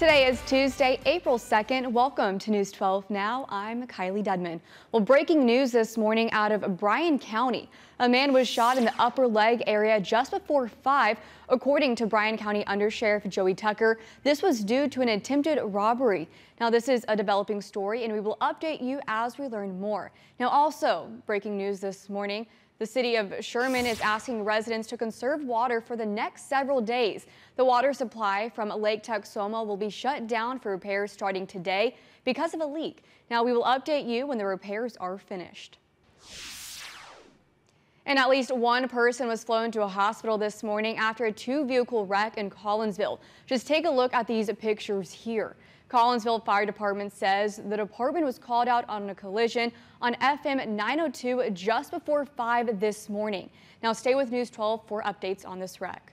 Today is Tuesday, April 2nd. Welcome to News 12 Now. I'm Kylie Dudman. Well, breaking news this morning out of Bryan County. A man was shot in the upper leg area just before 5, according to Bryan County Undersheriff Joey Tucker. This was due to an attempted robbery. Now, this is a developing story, and we will update you as we learn more. Now, also breaking news this morning. The city of Sherman is asking residents to conserve water for the next several days. The water supply from Lake Texoma will be shut down for repairs starting today because of a leak. Now we will update you when the repairs are finished. And at least one person was flown to a hospital this morning after a two vehicle wreck in Collinsville. Just take a look at these pictures here. Collinsville Fire Department says the department was called out on a collision on FM 902 just before 5 this morning. Now stay with News 12 for updates on this wreck.